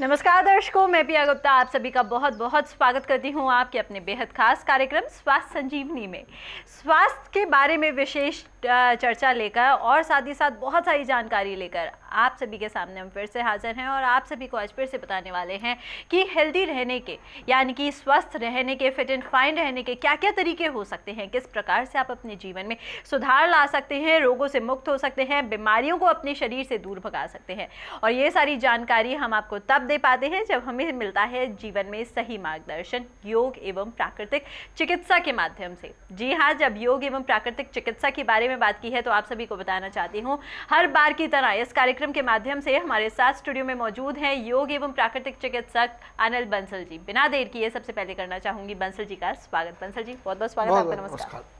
नमस्कार दर्शकों, मैं पिया गुप्ता, आप सभी का बहुत बहुत स्वागत करती हूँ आपके अपने बेहद खास कार्यक्रम स्वास्थ्य संजीवनी में। स्वास्थ्य के बारे में विशेष चर्चा लेकर और साथ ही साथ बहुत सारी जानकारी लेकर आप सभी के सामने हम फिर से हाजिर हैं और आप सभी को आज फिर से बताने वाले हैं कि हेल्दी रहने के, यानी कि स्वस्थ रहने के फिट एंड फाइन रहने के क्या क्या तरीके हो सकते हैं, किस प्रकार से आप अपने जीवन में सुधार ला सकते हैं, रोगों से मुक्त हो सकते हैं, बीमारियों को अपने शरीर से दूर भगा सकते हैं। और ये सारी जानकारी हम आपको तब दे पाते हैं जब हमें मिलता है जीवन में सही मार्गदर्शन, योग एवं प्राकृतिक चिकित्सा के माध्यम से। जी हाँ जब योग एवं प्राकृतिक चिकित्सा के बारे में बात की है तो आप सभी को बताना चाहती हूँ। हर बार की तरह इस कार्यक्रम के माध्यम से हमारे साथ स्टूडियो में मौजूद हैं योग एवं प्राकृतिक चिकित्सक अनिल बंसल जी। बिना देर किए सबसे पहले करना चाहूँगी बंसल जी का स्वागत। बंसल जी बहुत बहुत स्वागत आपका। नमस्कार।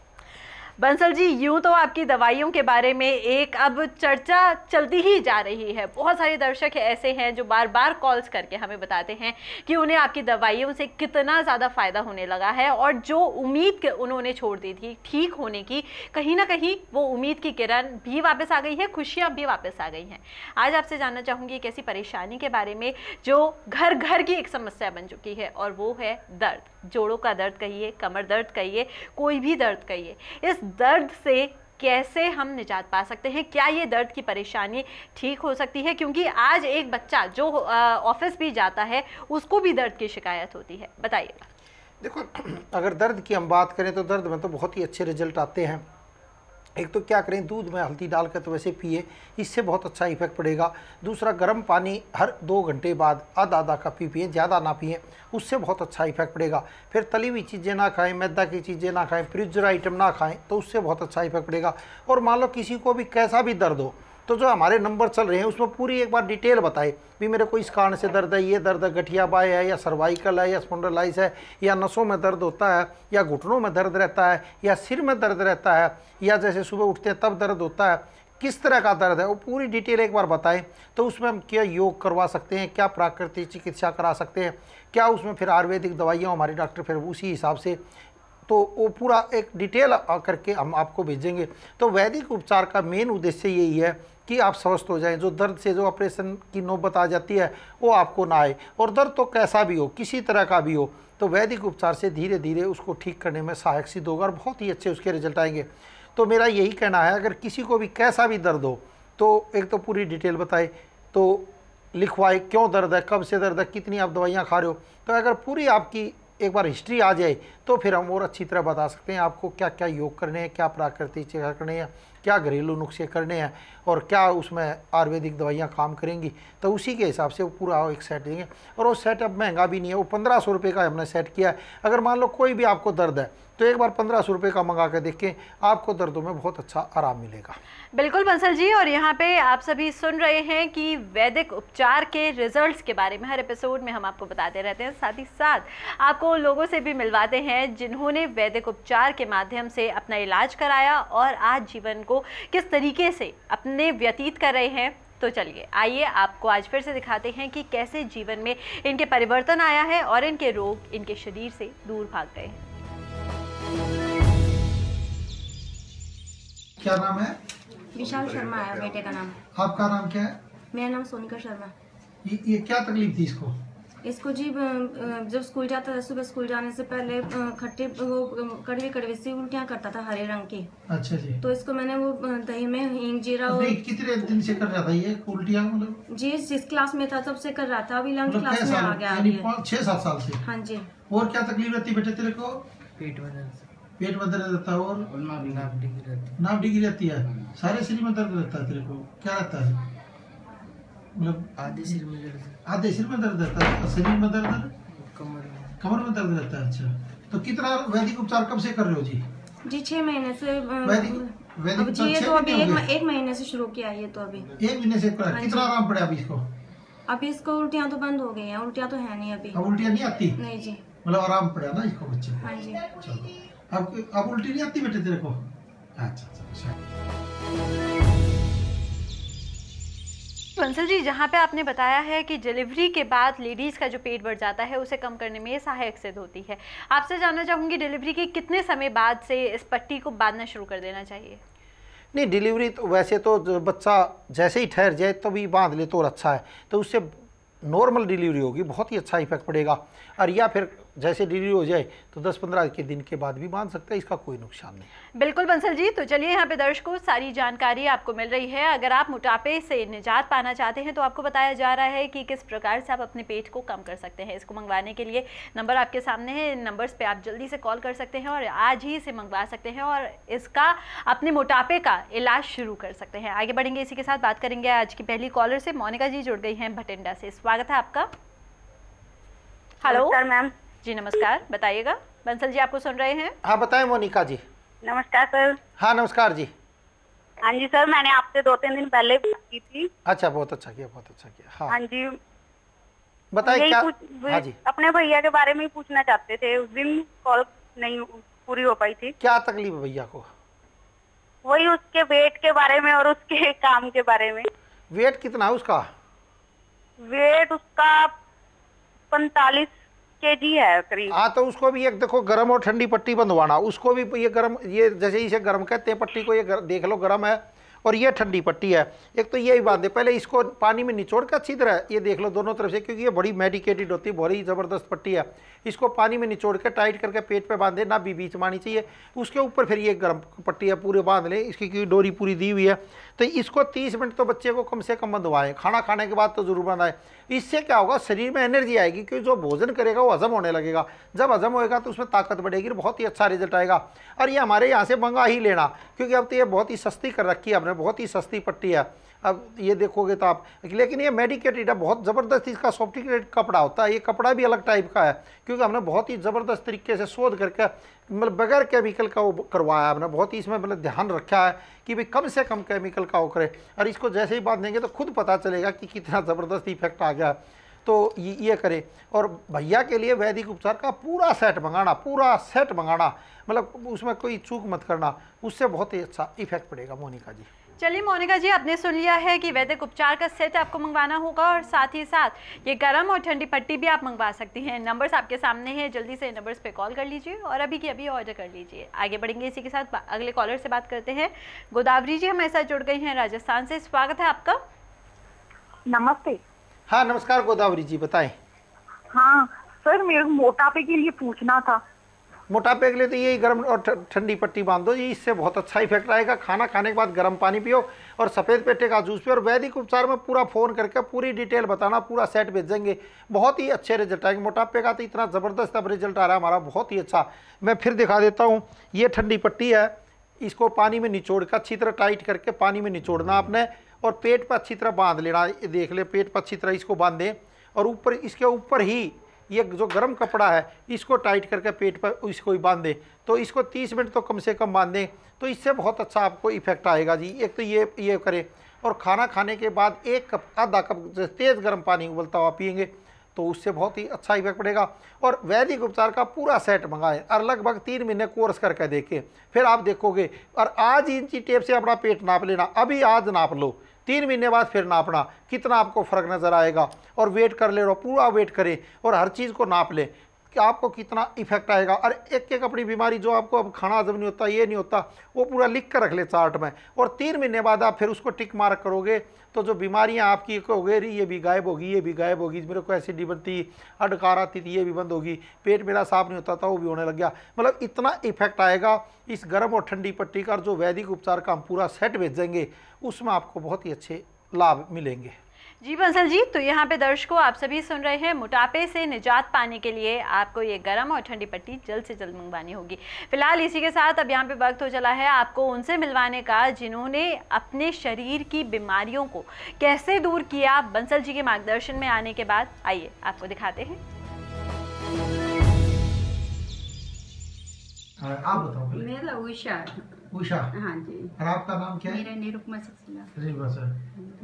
बंसल जी, यूँ तो आपकी दवाइयों के बारे में एक अब चर्चा चलती ही जा रही है। बहुत सारे दर्शक ऐसे हैं जो बार बार कॉल्स करके हमें बताते हैं कि उन्हें आपकी दवाइयों से कितना ज़्यादा फ़ायदा होने लगा है और जो उम्मीद उन्होंने छोड़ दी थी ठीक होने की, कहीं ना कहीं वो उम्मीद की किरण भी वापस आ गई है, खुशियाँ भी वापस आ गई हैं। आज आपसे जानना चाहूँगी एक ऐसी परेशानी के बारे में जो घर घर की एक समस्या बन चुकी है और वो है दर्द। जोड़ों का दर्द कहिए, कमर दर्द कहिए, कोई भी दर्द कहिए, इस दर्द से कैसे हम निजात पा सकते हैं? क्या ये दर्द की परेशानी ठीक हो सकती है? क्योंकि आज एक बच्चा जो ऑफ़िस भी जाता है, उसको भी दर्द की शिकायत होती है। बताइएगा देखो, अगर दर्द की हम बात करें तो दर्द में तो बहुत ही अच्छे रिज़ल्ट आते हैं। एक तो क्या करें, दूध में हल्दी डाल कर तो वैसे पिए, इससे बहुत अच्छा इफ़ेक्ट पड़ेगा। दूसरा, गर्म पानी हर दो घंटे बाद आधा आधा कप ही पिए, ज़्यादा ना पिए, उससे बहुत अच्छा इफ़ेक्ट पड़ेगा। फिर तली हुई चीज़ें ना खाएँ, मैदा की चीज़ें ना खाएँ फ्रिजर आइटम ना खाएँ तो उससे बहुत अच्छा इफ़ेक्ट पड़ेगा। और मान लो किसी को भी कैसा भी दर्द हो तो जो हमारे नंबर चल रहे हैं, उसमें पूरी एक बार डिटेल बताए। भी मेरे को इस कारण से दर्द है, ये दर्द है गठिया बाय है, या सर्वाइकल है, या स्पॉन्डलाइस है, या नसों में दर्द होता है, या घुटनों में दर्द रहता है, या सिर में दर्द रहता है, या जैसे सुबह उठते हैं, तब दर्द होता है। किस तरह का दर्द है, वो पूरी डिटेल एक बार बताएँ। तो उसमें हम क्या योग करवा सकते हैं, क्या प्राकृतिक चिकित्सा करा सकते हैं, क्या उसमें फिर आयुर्वेदिक दवाइयाँ हमारे डॉक्टर फिर उसी हिसाब से। तो वो पूरा एक डिटेल करके हम आपको भेजेंगे। तो वैदिक उपचार का मेन उद्देश्य यही है कि आप स्वस्थ हो जाएँ, जो दर्द से, जो ऑपरेशन की नौबत आ जाती है, वो आपको ना आए। और दर्द तो कैसा भी हो, किसी तरह का भी हो तो वैदिक उपचार से धीरे धीरे उसको ठीक करने में सहायक सिद्ध होगा और बहुत ही अच्छे उसके रिज़ल्ट आएँगे। तो मेरा यही कहना है, अगर किसी को भी कैसा भी दर्द हो तो एक तो पूरी डिटेल बताए तो लिखवाए, क्यों दर्द है, कब से दर्द है, कितनी आप दवाइयाँ खा रहे हो। तो अगर पूरी आपकी एक बार हिस्ट्री आ जाए तो फिर हम और अच्छी तरह बता सकते हैं आपको क्या क्या योग करने हैं, क्या प्राकृतिक चिकित्सा करने हैं, क्या घरेलू नुस्खे करने हैं और क्या उसमें आयुर्वेदिक दवाइयाँ काम करेंगी। तो उसी के हिसाब से वो पूरा एक सेट देंगे। और वो सेट अब महँगा भी नहीं है, वो पंद्रह सौ रुपये का हमने सेट किया है। अगर मान लो कोई भी आपको दर्द है तो एक बार पंद्रह सौ रुपये का मंगा कर देखें, आपको दर्दों में बहुत अच्छा आराम मिलेगा। बिल्कुल बंसल जी, और यहाँ पे आप सभी सुन रहे हैं कि वैदिक उपचार के रिजल्ट्स के बारे में हर एपिसोड में हम आपको बताते रहते हैं। साथ ही साथ आपको लोगों से भी मिलवाते हैं जिन्होंने वैदिक उपचार के माध्यम से अपना इलाज कराया और आज जीवन को किस तरीके से अपने व्यतीत कर रहे हैं। तो चलिए, आइए आपको आज फिर से दिखाते हैं कि कैसे जीवन में इनके परिवर्तन आया है और इनके रोग इनके शरीर से दूर भाग गए हैं। क्या नाम है? विशाल शर्मा है बेटे का नाम। आपका नाम क्या है? मेरा नाम सोनिका शर्मा। ये, ये क्या तकलीफ़ थी इसको? इसको जी जब स्कूल जाता था सुबह स्कूल जाने से पहले खट्टे वो कड़वी कड़वी सी उल्टियाँ करता था हरे रंग की। अच्छा जी। तो इसको मैंने वो दही में हींग जीरा और कितने दिन से कर रहा था ये उल्टियाँ मतलब? जी जिस क्लास में था तब से कर रहा था। अभी इलेवंथ मतलब क्लास में आ गया। छह सात साल से। हाँ जी। और क्या तकलीफ़ रहती बेटे तेरे को? पेट में दर्द। पेट में दर्द रहता है और नाप डिगी रहती नाप डिगी रहती है? सारे शरीर में दर्द रहता है तेरे को? क्या रहता है? मतलब आधे सिर में दर्द। आधे सिर में दर्द रहता है? शरीर में दर्द? कमर में। कमर में दर्द रहता है अच्छा। तो कितना वैदिक उपचार कब से कर रहे हो जी? जी छह महीने से वैदिक वैदिक जी ये तो अभी एक, एक महीने से शुरू किया ये तो अभी। एक महीने से कर कितना आराम पड़े अभी इसको? अभी इसको उल्टियाँ तो बंद हो गई हैं। उल्टियाँ तो है नहीं अभी। अब उल्टियाँ नहीं आती? नहीं जी। मतलब आराम पड़ा ना इसको बच्चे हाँ जी। चलो। अब अब उल्टी नहीं आती बेटे तेरे को? अच्छा अच्छा बंसल जी जहाँ पे आपने बताया है कि डिलीवरी के बाद लेडीज़ का जो पेट बढ़ जाता है उसे कम करने में सहायक सिद्ध होती है। आपसे जानना चाहूँगी डिलीवरी के कितने समय बाद से इस पट्टी को बांधना शुरू कर देना चाहिए? नहीं डिलीवरी तो वैसे तो बच्चा जैसे ही ठहर जाए तो भी बाँध ले तो और अच्छा है। तो उससे नॉर्मल डिलीवरी होगी बहुत ही अच्छा इफ़ेक्ट पड़ेगा। और या फिर जैसे डिलीवरी हो जाए तो 10-15 के दिन के बाद भी बाँध सकते हैं इसका कोई नुकसान नहीं बिल्कुल बंसल जी तो चलिए यहाँ पे दर्शकों सारी जानकारी आपको मिल रही है। अगर आप मोटापे से निजात पाना चाहते हैं तो आपको बताया जा रहा है कि किस प्रकार से आप अपने पेट को कम कर सकते हैं। इसको मंगवाने के लिए नंबर आपके सामने है इन नंबर्स पे आप जल्दी से कॉल कर सकते हैं और आज ही इसे मंगवा सकते हैं और इसका अपने मोटापे का इलाज शुरू कर सकते हैं। आगे बढ़ेंगे इसी के साथ बात करेंगे आज की पहली कॉलर से। मोनिका जी जुड़ गई हैं भटिंडा से। स्वागत है आपका। हेलो नमस्कार मैम जी नमस्कार। बताइएगा। बंसल जी आपको सुन रहे हैं? हाँ बताएँ मोनिका जी। नमस्कार सर। हाँ नमस्कार जी। हाँ जी सर मैंने आपसे दो तीन दिन पहले बात की थी। अच्छा बहुत अच्छा किया बहुत अच्छा किया। हाँ। हाँ जी। बताइए क्या हाँ जी। अपने भैया के बारे में ही पूछना चाहते थे। उस दिन कॉल नहीं पूरी हो पाई थी। क्या तकलीफ़ है भैया को? वही उसके वेट के बारे में और उसके काम के बारे में। वेट कितना है उसका? वेट उसका पैंतालीस के जी है करीब। हाँ तो उसको भी एक देखो गर्म और ठंडी पट्टी बंधवाना। उसको भी ये गर्म ये जैसे इसे गर्म कहते हैं पट्टी को ये गर, देख लो गर्म है। और ये ठंडी पट्टी है। एक तो यही बात है, पहले इसको पानी में निचोड़ के अच्छी तरह ये देख लो दोनों तरफ़ से, क्योंकि ये बड़ी मेडिकेटेड होती है, बड़ी ज़बरदस्त पट्टी है। इसको पानी में निचोड़ के टाइट करके पेट पे बांधे, ना भी बीच मानी चाहिए। उसके ऊपर फिर ये गर्म पट्टी है, पूरे बाँध लें, इसकी क्योंकि डोरी पूरी दी हुई है। तो इसको तीस मिनट तो बच्चे को कम से कम बंधवाएँ खाना खाने के बाद तो ज़रूर बंधाएँ इससे क्या होगा, शरीर में एनर्जी आएगी, क्योंकि जो भोजन करेगा वो हजम होने लगेगा। जब हजम होएगा तो उसमें ताकत बढ़ेगी बहुत ही अच्छा रिज़ल्ट आएगा। और ये हमारे यहाँ से मंगा ही लेना, क्योंकि अब तो ये बहुत ही सस्ती कर रखी है हमने बहुत ही सस्ती पट्टी है। अब ये देखोगे तो आप, लेकिन ये मेडिकेटेड है, बहुत ज़बरदस्त इसका सॉफ्टिकेटेड कपड़ा होता है। ये कपड़ा भी अलग टाइप का है, क्योंकि हमने बहुत ही ज़बरदस्त तरीके से शोध करके मतलब बगैर केमिकल का वो करवाया है हमने। बहुत ही इसमें मतलब ध्यान रखा है कि भाई कम से कम केमिकल का वो करे। और इसको जैसे ही बात बांधेंगे तो खुद पता चलेगा कि कितना ज़बरदस्त इफ़ेक्ट आ गया। तो ये करें। और भैया के लिए वैदिक उपचार का पूरा सेट मंगाना, पूरा सेट मंगाना। मतलब उसमें कोई चूक मत करना। उससे बहुत ही अच्छा इफ़ेक्ट पड़ेगा, मोनिका जी। चलिए मोनिका जी आपने सुन लिया है कि वैदिक उपचार का सेट आपको मंगवाना होगा और साथ ही साथ ये गर्म और ठंडी पट्टी भी आप मंगवा सकती हैं। नंबर्स आपके सामने हैं जल्दी से नंबर्स पे कॉल कर लीजिए और अभी की अभी ऑर्डर कर लीजिए। आगे बढ़ेंगे इसी के साथ अगले कॉलर से बात करते हैं। गोदावरी जी हमारे साथ जुड़ गई हैं राजस्थान से। स्वागत है आपका। नमस्ते। हाँ नमस्कार गोदावरी जी बताए। हाँ सर मेरे मोटापे के लिए पूछना था। मोटापे के लिए तो यही गर्म और ठंडी पट्टी बाँध दो जी इससे बहुत अच्छा इफ़ेक्ट आएगा। खाना खाने के बाद गर्म पानी पियो और सफ़ेद पेटे का जूस पियो और वैदिक उपचार में पूरा फ़ोन करके पूरी डिटेल बताना, पूरा सेट भेजेंगे। बहुत ही अच्छे रिज़ल्ट आएँगे। मोटापे का तो इतना ज़बरदस्त अब रिज़ल्ट आ रहा है हमारा, बहुत ही अच्छा। मैं फिर दिखा देता हूँ, ये ठंडी पट्टी है, इसको पानी में निचोड़ कर अच्छी तरह टाइट करके पानी में निचोड़ना आपने और पेट पर अच्छी तरह बाँध लेना देख ले, पेट पर अच्छी तरह इसको बाँध दें और ऊपर, इसके ऊपर ही ये जो गर्म कपड़ा है, इसको टाइट करके पेट पर इसको ही बाँध। दें तो इसको 30 मिनट तो कम से कम बाँध दें तो इससे बहुत अच्छा आपको इफ़ेक्ट आएगा जी। एक तो ये ये करें और खाना खाने के बाद एक कप, आधा कप तेज़ गर्म पानी उबलता हुआ पियेंगे तो उससे बहुत ही अच्छा इफ़ेक्ट पड़ेगा। और वैदिक उपचार का पूरा सेट मंगाएँ और लगभग तीन महीने कोर्स करके देखें। फिर आप देखोगे और आज इंची टेप से अपना पेट नाप लेना, अभी आज नाप लो। तीन महीने बाद फिर नापना। कितना आपको फ़र्क नज़र आएगा? और वेट कर ले रहो, पूरा वेट करें और हर चीज़ को नाप लें। कि आपको कितना इफ़ेक्ट आएगा। और एक एक अपनी बीमारी जो आपको अब खाना हजम नहीं होता ये नहीं होता वो पूरा लिख कर रख ले चार्ट में। और तीन महीने बाद आप फिर उसको टिक मार्क करोगे तो जो बीमारियाँ आपकी कहोगे "अरे, ये भी गायब होगी ये भी गायब होगी मेरे को एसिडी बनती अडकार आती थी ये भी बंद होगी पेट मेरा साफ़ नहीं होता था वो भी होने लग गया। मतलब इतना इफ़ेक्ट आएगा इस गर्म और ठंडी पट्टी का जो वैदिक उपचार का हम पूरा सेट भेजेंगे उसमें आपको बहुत ही अच्छे लाभ मिलेंगे। जी बंसल जी तो यहाँ पे दर्शकों आप सभी सुन रहे हैं मोटापे से निजात पाने के लिए आपको ये गर्म और ठंडी पट्टी जल्द से जल्द मंगवानी होगी। फ़िलहाल इसी के साथ अब यहाँ पे वक्त हो चला है आपको उनसे मिलवाने का जिन्होंने अपने शरीर की बीमारियों को कैसे दूर किया। बंसल जी के मार्गदर्शन में आने के बाद आइए आपको दिखाते हैं। आप बताओ मेरा उषा उषा हाँ जी। और आपका नाम क्या मेरा निरुपमा जी बस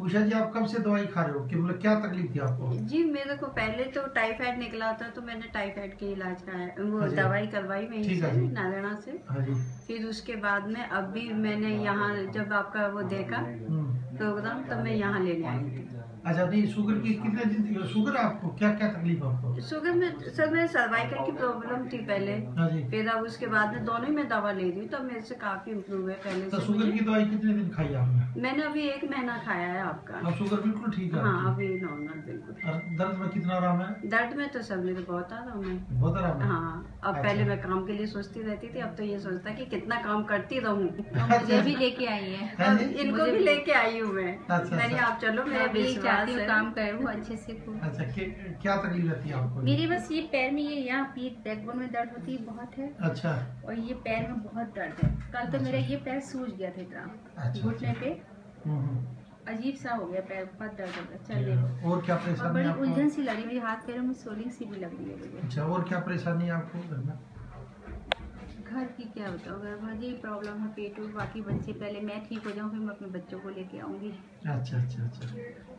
उषा जी आप कब से दवाई खा रहे हो? कि मतलब क्या तकलीफ़ थी आपको? जी मेरे को पहले तो टाइफाइड निकला था तो मैंने टाइफाइड के इलाज कराया वो हाँ दवाई करवाई वहीं ठीक से नारायणा से। हाँ फिर उसके बाद में अब भी मैंने यहाँ जब आपका वो देखा हम्म, प्रोग्राम तब मैं यहाँ लेने आई थी। अच्छा नहीं शुगर की कितने दिन शुगर आपको क्या क्या तकलीफ़ है आपको? शुगर में सर मैं सर्वाइकल की प्रॉब्लम थी पहले। हाँ फिर अब उसके बाद में दोनों ही मैं दवा ले रही हूँ तब मेरे से काफ़ी इम्प्रूव है पहले तो शुगर की दवाई कितने दिन खाई आपने? मैंने अभी एक महीना खाया है आपका। अब शुगर बिल्कुल ठीक है? हाँ अभी नॉर्मल बिल्कुल। दर्द में कितना आराम है? दर्द में तो सब मेरे बहुत आराम है। बहुत आराम है? हाँ अब अच्छा। पहले मैं काम के लिए सोचती रहती थी अब तो ये सोचता कि कितना काम करती रहूँ। मुझे भी लेके आई है। हाँ इनको भी लेके आई हूँ मैं। अच्छा, मैंने अच्छा। आप चलो मैं मेरा भी चाहती हूँ काम करूँ अच्छे से अच्छा क्या तकलीफ़ रहती है आपको? मेरे बस ये पैर में ये यहाँ पीठ बैकबोन में दर्द होती है बहुत है। अच्छा। और ये पैर में बहुत दर्द है। कल तो मेरा ये पैर सूज गया था इतना। अच्छा। घुटने पे। हम्म, हम्म। अजीब सा हो गया पैर बहुत दर्द हो गया। चलने में और क्या परेशानी बड़ी उलझन सी लगी मेरे हाथ पैरों में सोलिंग सी भी लग रही है। मुझे अच्छा और क्या परेशानी है आपको घर की क्या बताऊँ घर में मुझे प्रॉब्लम है पेट और बाकी बच्चे पहले मैं ठीक हो जाऊँ फिर मैं अपने बच्चों को लेके आऊँगी। अच्छा अच्छा अच्छा।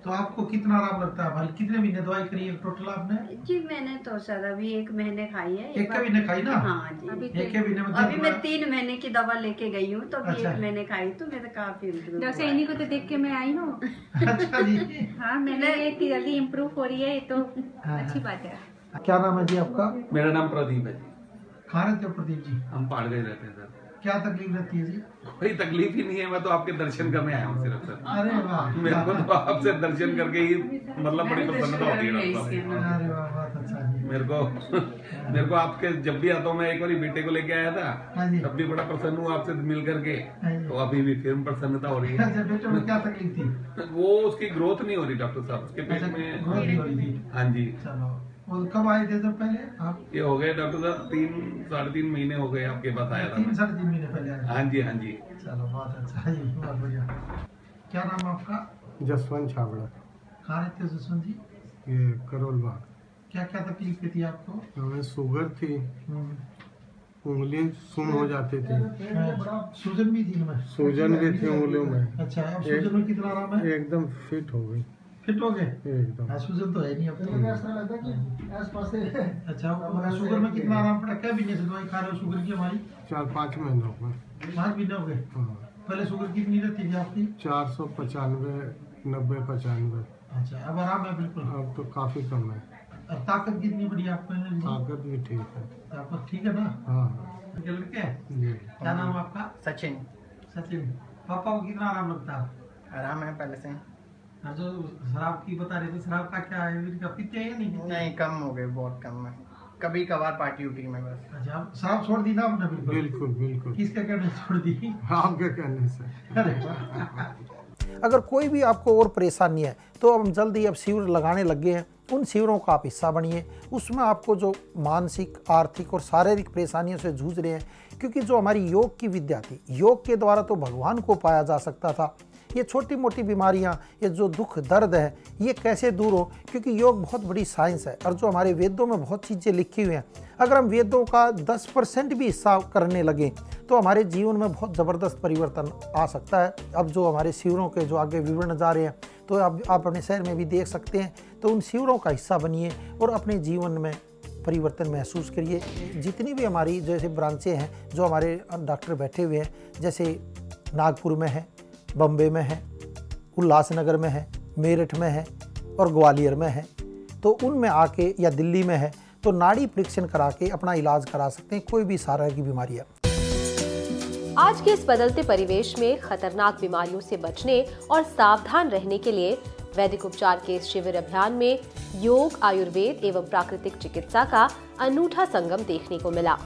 तो आपको कितना आराम लगता है? भाई कितने महीने दवाई करी है टोटल आपने? जी मैंने तो सर अभी एक महीने खाई है एक महीने खाई ना? हाँ जी। अभी एक महीने में अभी मैं तीन महीने की दवा लेके गई हूँ तो अभी अच्छा। एक महीने खाई तो मेरा काफ़ी improve डॉक्टर इन्हीं को तो देख के मैं आई हूँ। अच्छा हाँ मैंने एक जल्दी इम्प्रूव हो रही है ये तो हाँ, अच्छी हाँ। बात है। क्या नाम है जी आपका? मेरा नाम प्रदीप है जी कहाँ रहते हो प्रदीप जी? हम पहाड़ गए रहते हैं सर। क्या तकलीफ़ रहती है जी? कोई तकलीफ़ ही नहीं है मैं तो आपके दर्शन करने आया हूँ सिर्फ़ सर। अरे वाह। मेरे को तो आपसे दर्शन करके ही मतलब बड़ी प्रसन्नता होती है डॉक्टर साहब। अरे वाह बहुत अच्छा जी। मेरे को मेरे को आपके जब भी आता हूँ मैं एक बार बेटे को लेके आया था हाँ तब भी बड़ा प्रसन्न हूँ आपसे मिल करके। हाँ तो अभी भी फिर प्रसन्नता हो रही है। अच्छा बेटे में क्या तकलीफ़ थी? वो उसकी ग्रोथ नहीं हो रही डॉक्टर साहब। उसके पेट अच्छा में ग्रोथ नहीं हो रही थी। हाँ जी। चलो। और कब आए थे जब पहले? आप? ये हो गए डॉक्टर साहब तीन साढ़े तीन महीने हो गए आपके पास आया था तीन साढ़े तीन महीने पहले आए थे। हाँ जी हाँ जी। चलो बहुत अच्छा जी बहुत बढ़िया। क्या नाम आपका? जसवंत छाबड़ा। कहाँ रहते हो जसवंत जी? ये करोल बाग क्या क्या तकलीफ़ थी आपको? हमें शुगर थी। हम्म। उंगली सुन हो जाती थी। हाँ, सूजन भी थी सूजन भी थी उंगलियों में। अच्छा अब सूजन में कितना आराम है? एकदम फिट हो गई। फिट हो? गए एकदम हाँ, तो है नहीं अब तो। अच्छा अब शुगर में कितना आराम पड़ा? क्या महीने से दवाई खा रहे हो शुगर की हमारी? चार पाँच महीनों में पाँच महीने हो गए? हाँ। पहले शुगर कितनी रहती थी आपकी? चार सौ पचानवे नब्बे पचानवे। अच्छा अब आराम है बिल्कुल। अब तो काफ़ी कम है। अब ताकत कितनी बढ़ी आपको ताकत भी ठीक है। ताकत ठीक है ना? हाँ। के लड़के क्या नाम आपका? सचिन। सचिन। पापा को कितना आराम लगता? है आराम है पहले से। हाँ, जो शराब की बता रहे थे शराब का क्या है? पीते हैं नहीं? पीते? नहीं कम हो गए बहुत कम है। कभी कभार पार्टी उटी में बस। अच्छा शराब छोड़ दी ना आपने बिल्कुल बिल्कुल बिल्कुल। किसके कहने छोड़ दी? आपके कहने से। अरे। अगर कोई भी आपको और परेशानी है तो हम जल्दी अब शिविर लगाने लग गए हैं। उन शिविरों का आप हिस्सा बनिए। उसमें आपको जो मानसिक आर्थिक और शारीरिक परेशानियों से जूझ रहे हैं क्योंकि जो हमारी योग की विद्या थी योग के द्वारा तो भगवान को पाया जा सकता था। ये छोटी मोटी बीमारियाँ, ये जो दुख, दर्द है, ये कैसे दूर हो? क्योंकि योग बहुत बड़ी साइंस है और जो हमारे वेदों में बहुत चीज़ें लिखी हुई हैं, अगर हम वेदों का 10 परसेंट भी हिस्सा करने लगे तो हमारे जीवन में बहुत ज़बरदस्त परिवर्तन आ सकता है। अब जो हमारे शिविरों के जो आगे विवरण जा रहे हैं तो आप आप अपने शहर में भी देख सकते हैं तो उन शिविरों का हिस्सा बनिए और अपने जीवन में परिवर्तन महसूस करिए। जितनी भी हमारी जैसे ब्रांचें हैं, जो हमारे डॉक्टर बैठे हुए हैं, जैसे नागपुर में है बम्बे में है उल्लासनगर में है मेरठ में है और ग्वालियर में है। तो उनमें आके या दिल्ली में है तो नाड़ी परीक्षण करा के अपना इलाज करा सकते हैं कोई भी शारीरिक बीमारी है। आज के इस बदलते परिवेश में खतरनाक बीमारियों से बचने और सावधान रहने के लिए वैदिक उपचार के इस शिविर अभियान में योग आयुर्वेद एवं प्राकृतिक चिकित्सा का अनूठा संगम देखने को मिला।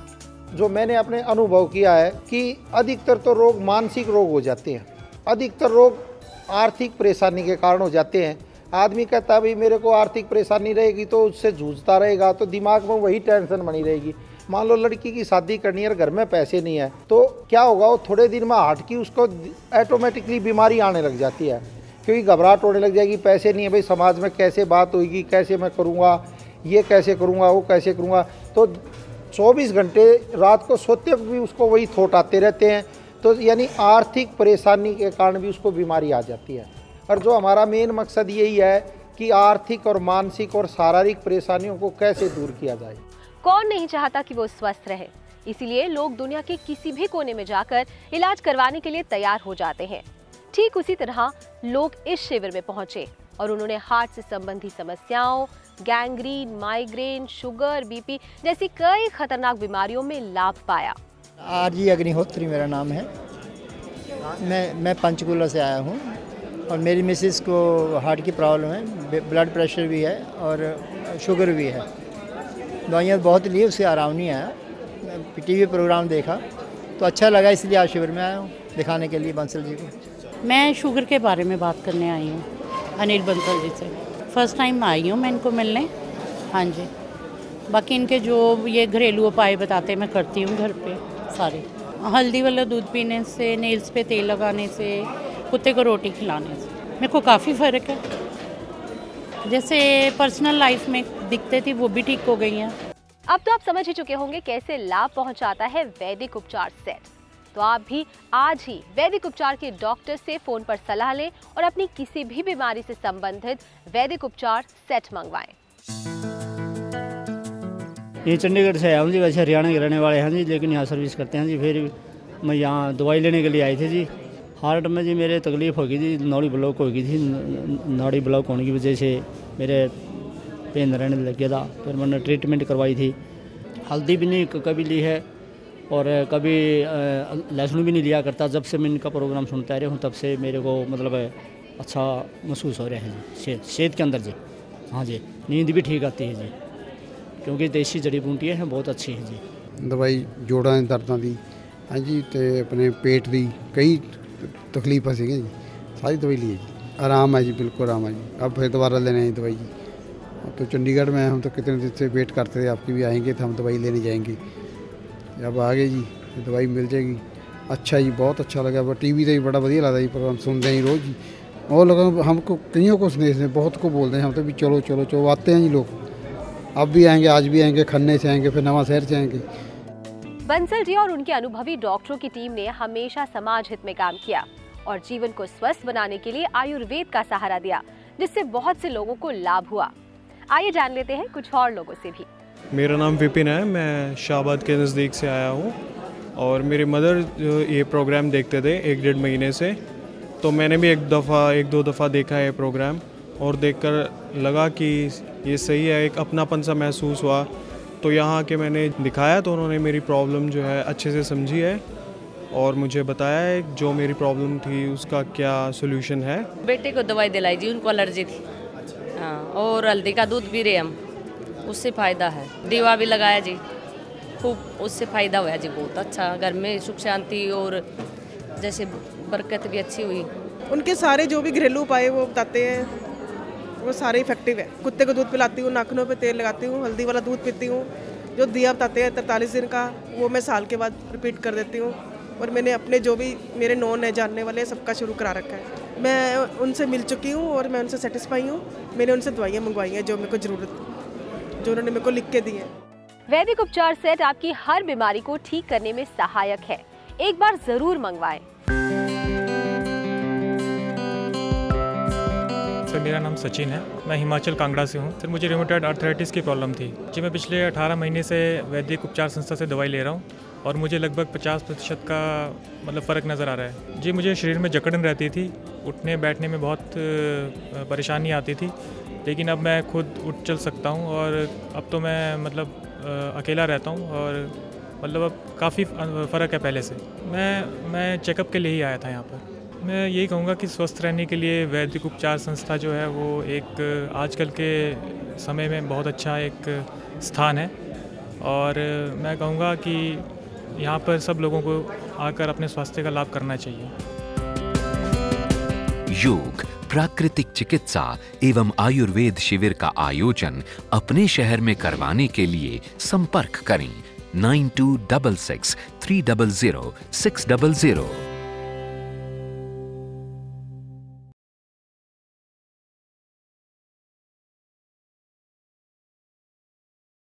जो मैंने अपने अनुभव किया है कि अधिकतर तो रोग मानसिक रोग हो जाते हैं। अधिकतर रोग आर्थिक परेशानी के कारण हो जाते हैं। आदमी कहता है, भाई, मेरे को आर्थिक परेशानी रहेगी तो उससे जूझता रहेगा तो दिमाग में वही टेंशन बनी रहेगी। मान लो लड़की की शादी करनी है और घर में पैसे नहीं है तो क्या होगा? वो थोड़े दिन में हट की उसको ऐटोमेटिकली बीमारी आने लग जाती है, क्योंकि घबराहट होने लग जाएगी, पैसे नहीं है, भाई, समाज में कैसे बात होगी, कैसे मैं करूँगा, ये कैसे करूँगा, वो कैसे करूँगा? तो 24 घंटे रात को सोते भी उसको वही थोट आते रहते हैं तो यानी आर्थिक परेशानी के कारण भी उसको बीमारी आ जाती है। और जो हमारा मेन मकसद यही है कि आर्थिक और मानसिक और शारीरिक परेशानियों को कैसे दूर किया जाए। कौन नहीं चाहता कि वो स्वस्थ रहे? इसीलिए लोग दुनिया के किसी भी कोने में जाकर इलाज करवाने के लिए तैयार हो जाते हैं। ठीक उसी तरह लोग इस शिविर में पहुँचे और उन्होंने हार्ट से संबंधी समस्याओं, गैंग्रीन, माइग्रेन, शुगर, बीपी जैसी कई खतरनाक बीमारियों में लाभ पाया। आर जी अग्निहोत्री मेरा नाम है। मैं मैं पंचकूला से आया हूँ और मेरी मिसेस को हार्ट की प्रॉब्लम है ब्लड प्रेशर भी है और शुगर भी है। दवाइयाँ बहुत ली उससे आराम नहीं आया। टी वी प्रोग्राम देखा तो अच्छा लगा, इसलिए आज शिविर में आया हूँ, दिखाने के लिए बंसल जी को। मैं शुगर के बारे में बात करने आई हूँ, अनिल बंसल जी से। फ़र्स्ट टाइम आई हूँ मैं इनको मिलने। हाँ जी। बाकी इनके जो ये घरेलू उपाय बताते मैं करती हूँ घर पे। सारे। हल्दी वाला दूध पीने से नेल्स पे तेल लगाने से, कुत्ते को रोटी खिलाने से। मेरे को काफ़ी फ़र्क है। जैसे पर्सनल लाइफ में दिक्कतें थी, वो भी ठीक हो गई हैं। अब तो आप समझ ही चुके होंगे कैसे लाभ पहुंचाता है वैदिक उपचार सेट तो आप भी आज ही वैदिक उपचार के डॉक्टर से फ़ोन पर सलाह लें और अपनी किसी भी बीमारी से संबंधित वैदिक उपचार सेट मंगवाएँ। ये चंडीगढ़ से आया हूँ जी, वैसे हरियाणा के रहने वाले हैं जी, लेकिन यहाँ सर्विस करते हैं जी, फिर मैं यहाँ दवाई लेने के लिए आई थी जी। हार्ट में जी मेरे तकलीफ़ हो गई थी नाड़ी ब्लॉक हो गई थी नाड़ी ब्लॉक होने की वजह से मेरे पेन रहने लग गया था। फिर मैंने ट्रीटमेंट करवाई थी। हल्दी भी नहीं कभी ली है, और कभी लहसुन भी नहीं लिया करता। जब से मैं इनका प्रोग्राम सुनता रहा हूँ, तब से मेरे को मतलब अच्छा महसूस हो रहा है जी सेहत के अंदर जी। हाँ जी, नींद भी ठीक आती है जी। ਕਿਉਂਕਿ ਦੇਸੀ ਜੜੀ ਬੂਟੀਆਂ ਹੈ ਬਹੁਤ ਅੱਛੀ ਹੈ ਜੀ ਦਵਾਈ ਜੋੜਾਂ ਦੇ ਦਰਦਾਂ ਦੀ ਹਾਂਜੀ ਤੇ ਆਪਣੇ ਪੇਟ ਦੀ ਕਈ तकलीफें सीखी जी सारी दवाई ली जी आराम है जी बिल्कुल आराम है जी अब फिर दोबारा लेने आई दवाई जी अब तो चंडीगढ़ में हम तो कितने दिन से वेट करते थे आपकी भी आएंगे तो हम दवाई लेने जाएंगे अब आ गए जी दवाई मिल जाएगी अच्छा जी बहुत अच्छा लगा टी वी से भी बड़ा बढ़िया लगता जी प्रोग्राम सुनते हैं जी रोज़ जी और लोग हमको कईयों को संदेश हैं बहुत को बोलते हैं हम तो भी चलो चलो चलो आते हैं जी लोग अब भी आएँगे आज भी आएँगे खन्ने से आएँगे फिर नवा शहर से आएँगे। बंसल जी और उनके अनुभवी डॉक्टरों की टीम ने हमेशा समाज हित में काम किया और जीवन को स्वस्थ बनाने के लिए आयुर्वेद का सहारा दिया जिससे बहुत से लोगों को लाभ हुआ। आइए जान लेते हैं कुछ और लोगों से भी। मेरा नाम विपिन है मैं शाहबाद के नज़दीक से आया हूँ और मेरे मदर ये प्रोग्राम देखते थे एक डेढ़ महीने से तो मैंने भी एक दफ़ा एक दो दफ़ा देखा है प्रोग्राम और देखकर लगा कि ये सही है एक अपनापन सा महसूस हुआ। तो यहाँ के मैंने दिखाया तो उन्होंने मेरी प्रॉब्लम जो है अच्छे से समझी है और मुझे बताया है जो मेरी प्रॉब्लम थी उसका क्या सोल्यूशन है। बेटे को दवाई दिलाई जी उनको एलर्जी थी। हाँ और हल्दी का दूध पी रहे हम उससे फ़ायदा है। दीवा भी लगाया जी खूब उससे फ़ायदा हुआ जी बहुत। अच्छा घर में सुख शांति और जैसे बरकत भी अच्छी हुई। उनके सारे जो भी घरेलू उपाय वो बताते हैं। वो सारे इफ़ेक्टिव है। कुत्ते को दूध पिलाती हूँ, नाखनों पे तेल लगाती हूँ, हल्दी वाला दूध पीती हूँ। जो दिया बताते हैं तरतालीस दिन का, वो मैं साल के बाद रिपीट कर देती हूँ। और मैंने अपने जो भी मेरे नॉन है, जानने वाले सबका शुरू करा रखा है। मैं उनसे मिल चुकी हूँ और मैं उनसे सेटिस्फाई हूँ। मैंने उनसे दवाइयाँ मंगवाई हैं जो मेरे को ज़रूरत, जो उन्होंने मेरे को लिख के दी है। वैदिक उपचार सेट आपकी हर बीमारी को ठीक करने में सहायक है। एक बार ज़रूर मंगवाएँ। सर मेरा नाम सचिन है। मैं हिमाचल कांगड़ा से हूँ। सर मुझे रिमोटेड आर्थराइटिस की प्रॉब्लम थी। जी, मैं पिछले 18 महीने से वैदिक उपचार संस्था से दवाई ले रहा हूँ और मुझे लगभग 50 प्रतिशत का मतलब फ़र्क नज़र आ रहा है। जी, मुझे शरीर में जकड़न रहती थी। उठने बैठने में बहुत परेशानी आती थी। लेकिन अब मैं खुद उठ चल सकता हूँ और अब तो मैं मतलब अकेला रहता हूँ और मतलब अब काफ़ी फ़र्क है पहले से। मैं मैं चेकअप के लिए ही आया था यहाँ पर। मैं यही कहूँगा कि स्वस्थ रहने के लिए वैदिक उपचार संस्था जो है वो एक आजकल के समय में बहुत अच्छा एक स्थान है। और मैं कहूँगा कि यहाँ पर सब लोगों को आकर अपने स्वास्थ्य का लाभ करना चाहिए। योग, प्राकृतिक चिकित्सा एवं आयुर्वेद शिविर का आयोजन अपने शहर में करवाने के लिए संपर्क करें। Nine two double six, three double zero, six double zero.